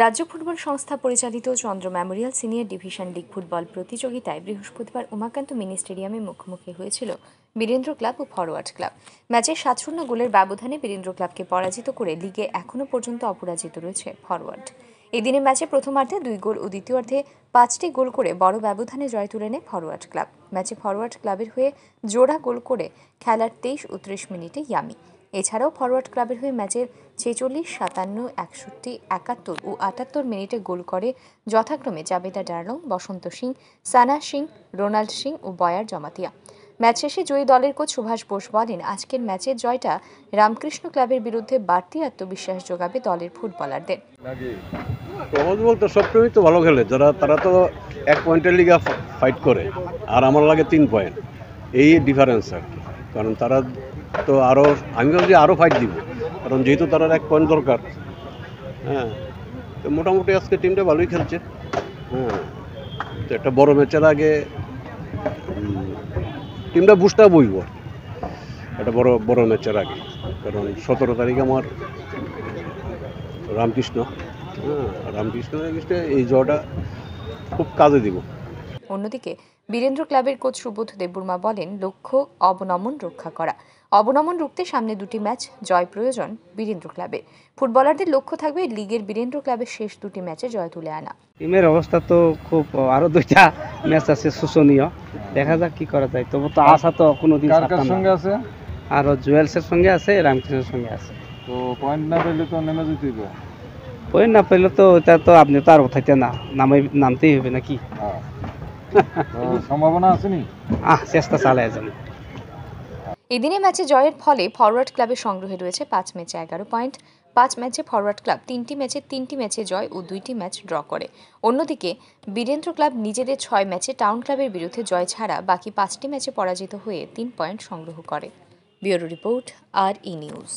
রাজ্য ফুটবল সংস্থা পরিচালিত Chandra memorial senior division league football প্রতিযোগিতায় বৃহস্পতিবার উমাকান্ত মিনি স্টেডিয়ামে মুখোমুখি হয়েছিল বীরেন্দ্র ক্লাব ও ফরওয়ার্ড ক্লাব। ম্যাচে সাত শূন্য গোলের ব্যবধানে বীরেন্দ্র ক্লাবকে পরাজিত করে লিগে এখনও পর্যন্ত অপরাজিত রয়েছে ফরওয়ার্ড এদিনে ম্যাচে প্রথমার্ধে দুই গোল ও দ্বিতীয়ার্ধে পাঁচটি গোল করে বড় ব্যবধানে জয় তুলে নেয় ফরওয়ার্ড ক্লাব। ম্যাচে ফরওয়ার্ড ক্লাবের হয়ে জোড়া গোল করে খেলার তেইশ ও ত্রিশ মিনিটে ইয়ামি। এছাড়াও ফরওয়ার্ড ক্লাবের হয়ে ম্যাচের ছেচল্লিশ, সাতান্ন, একষট্টি, একাত্তর ও আটাত্তর মিনিটে গোল করে যথাক্রমে জাবেদা ডার্লং, বসন্ত সিং, সানা সিং, রোনাল্ড সিং ও বয়ার জমাতিয়া। ম্যাচ শেষে জয়ী দলের কোচ সুভাষ বোস বলেন, আজকের ম্যাচের জয়টা রামকৃষ্ণ ক্লাবের বিরুদ্ধে বাড়তি আত্মবিশ্বাস যোগাবে দলের ফুটবলারদের। বলতে তো ভালো খেলে, যারা, তারা তো এক পয়েন্টের লিগা ফাইট করে, আর আমার লাগে তিন পয়েন্ট। এই ডিফারেন্স আর কারণ তারা তো আরও আমি ভাবছি আরও ফাইট দিব, কারণ যেহেতু তারা এক পয়েন্ট দরকার। হ্যাঁ তো মোটামুটি আজকে টিমটা ভালোই খেলছে। হ্যাঁ তো একটা বড় ম্যাচের আগে টিমটা বুস্টা বইব একটা বড় বড় ম্যাচের আগে, কারণ সতেরো তারিখ আমার রামকৃষ্ণ। হ্যাঁ রামকৃষ্ণ এই জয়টা খুব কাজে দিব। অন্যদিকে বীরেন্দ্র ক্লাবের কোচ সুবোধ দেববর্মা বলেন লক্ষ্য অবনমন রক্ষা করা। অবনমন রুখতে সামনে দুটি ম্যাচ জয় প্রয়োজন বীরেন্দ্র ক্লাবে। ফুটবলারদের লক্ষ্য থাকবে লিগের বীরেন্দ্র ক্লাবের শেষ দুটি ম্যাচে জয় তুলে আনা। টিমের অবস্থা তো খুব আরও দুইটা ম্যাচ আছে শোষণীয়। দেখা যাক কি করা যায়। তবু তো আশা তো কোনোদিন কার কার সঙ্গে আছে? আর জুয়েলসের সঙ্গে আছে রামকৃষ্ণের সঙ্গে আছে। তো পয়েন্ট না পেলে তো নেমে যেতেই তো ওই না পেলে তো এটা তো আপনি তো আর উঠাইতে না নামে নামতেই হবে নাকি? হ্যাঁ। সম্ভাবনা আসেনি? আহ চেষ্টা চালাই যান এদিনে ম্যাচে জয়ের ফলে ফরওয়ার্ড ক্লাবের সংগ্রহে রয়েছে পাঁচ ম্যাচে এগারো পয়েন্ট পাঁচ ম্যাচে ফরওয়ার্ড ক্লাব তিনটি ম্যাচে তিনটি ম্যাচে জয় ও দুইটি ম্যাচ ড্র করে। অন্যদিকে বীরেন্দ্র ক্লাব নিজেদের ছয় ম্যাচে টাউন ক্লাবের বিরুদ্ধে জয় ছাড়া বাকি পাঁচটি ম্যাচে পরাজিত হয়ে তিন পয়েন্ট সংগ্রহ করে। Bureau report R E news.